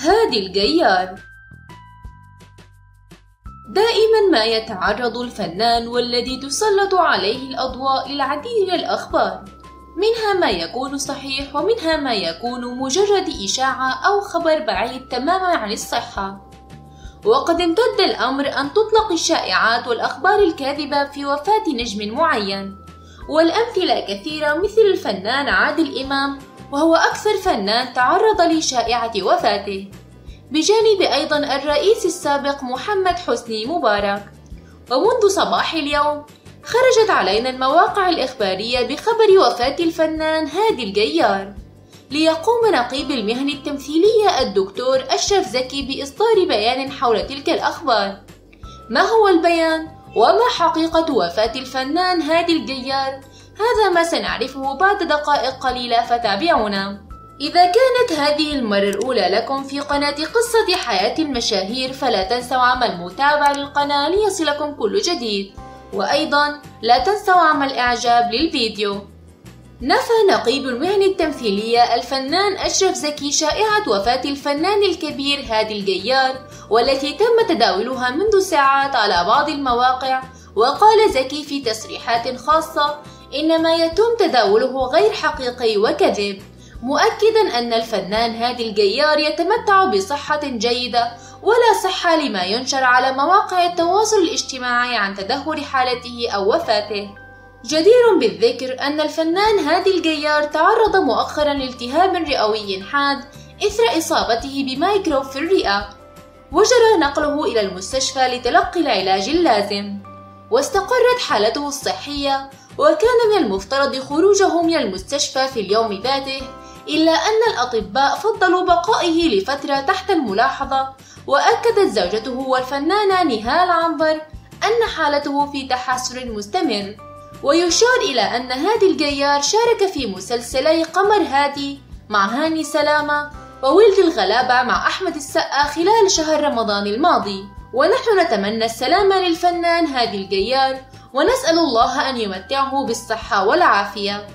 هادي الجيار. دائما ما يتعرض الفنان والذي تسلط عليه الأضواء للعديد من الأخبار. منها ما يكون صحيح ومنها ما يكون مجرد إشاعة أو خبر بعيد تماما عن الصحة. وقد امتد الأمر أن تطلق الشائعات والأخبار الكاذبة في وفاة نجم معين. والأمثلة كثيرة مثل الفنان عادل إمام وهو أكثر فنان تعرض لشائعة وفاته بجانب أيضا الرئيس السابق محمد حسني مبارك ومنذ صباح اليوم خرجت علينا المواقع الإخبارية بخبر وفاة الفنان هادي الجيار ليقوم نقيب المهن التمثيلية الدكتور أشرف زكي بإصدار بيان حول تلك الأخبار ما هو البيان؟ وما حقيقة وفاة الفنان هادي الجيار؟ هذا ما سنعرفه بعد دقائق قليلة فتابعونا. إذا كانت هذه المرة الأولى لكم في قناة قصة حياة المشاهير فلا تنسوا عمل متابعة للقناة ليصلكم كل جديد. وأيضا لا تنسوا عمل إعجاب للفيديو. نفى نقيب المهن التمثيلية الفنان أشرف زكي شائعة وفاة الفنان الكبير هادي الجيار والتي تم تداولها منذ ساعات على بعض المواقع. وقال زكي في تصريحات خاصة إن ما يتم تداوله غير حقيقي وكذب مؤكدا أن الفنان هادي الجيار يتمتع بصحة جيدة ولا صحة لما ينشر على مواقع التواصل الاجتماعي عن تدهور حالته أو وفاته. جدير بالذكر أن الفنان هادي الجيار تعرض مؤخرا لالتهاب رئوي حاد إثر إصابته بميكروب في الرئة. وجرى نقله إلى المستشفى لتلقي العلاج اللازم. واستقرت حالته الصحية وكان من المفترض خروجه من المستشفى في اليوم ذاته إلا أن الأطباء فضلوا بقائه لفترة تحت الملاحظة وأكدت زوجته والفنانة نهال عنبر أن حالته في تحسن مستمر. ويشار إلى أن هادي الجيار شارك في مسلسلي قمر هادي مع هاني سلامة وولد الغلابة مع أحمد السقا خلال شهر رمضان الماضي. ونحن نتمنى السلامة للفنان هادي الجيار ونسأل الله أن يمتعه بالصحة والعافية.